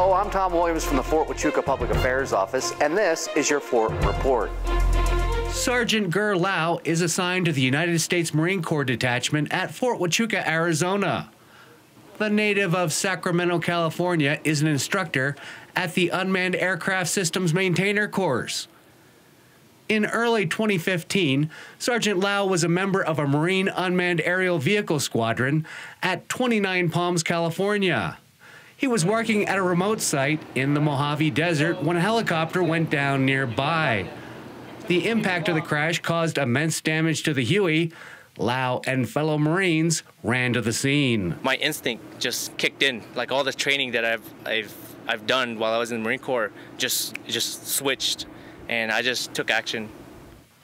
Hello, I'm Thom Williams from the Fort Huachuca Public Affairs Office, and this is your Fort Report. Sergeant Ger Lao is assigned to the United States Marine Corps detachment at Fort Huachuca, Arizona. The native of Sacramento, California, is an instructor at the Unmanned Aircraft Systems Maintainer course. In early 2015, Sergeant Lao was a member of a Marine Unmanned Aerial Vehicle Squadron at 29 Palms, California. He was working at a remote site in the Mojave Desert when a helicopter went down nearby. The impact of the crash caused immense damage to the Huey. Lao and fellow Marines ran to the scene. My instinct just kicked in, like all the training that I've I've I've done while I was in the Marine Corps just just switched and I just took action.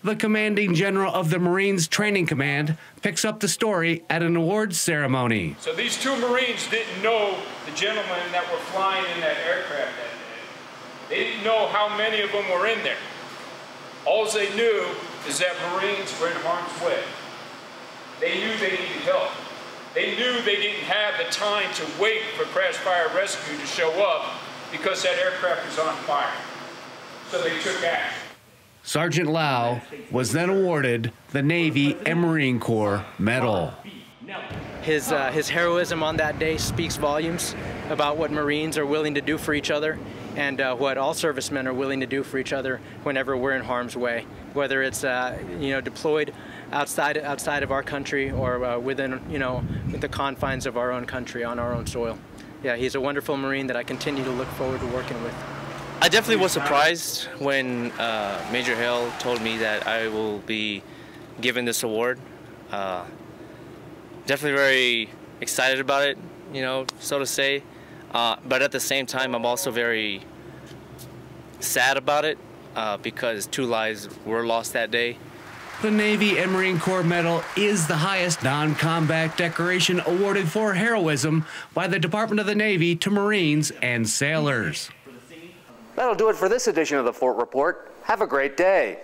The commanding general of the Marines Training Command picks up the story at an awards ceremony. So these two Marines didn't know the gentlemen that were flying in that aircraft that day. They didn't know how many of them were in there. All they knew is that Marines were in harm's way. They knew they needed help. They knew they didn't have the time to wait for crash fire rescue to show up because that aircraft was on fire so they took action. Sergeant Lao was then awarded the Navy and Marine Corps Medal. His, uh, his heroism on that day speaks volumes about what Marines are willing to do for each other and uh, what all servicemen are willing to do for each other whenever we're in harm's way, whether it's uh, you know deployed outside outside of our country or uh, within you know the confines of our own country on our own soil. Yeah, he's a wonderful Marine that I continue to look forward to working with. I definitely was surprised when uh, Major Hale told me that I will be given this award. Uh, definitely very excited about it, you know, so to say. Uh, but at the same time, I'm also very sad about it uh, because two lives were lost that day. The Navy and Marine Corps Medal is the highest non combat decoration awarded for heroism by the Department of the Navy to Marines and sailors. That'll do it for this edition of the Fort Report. Have a great day.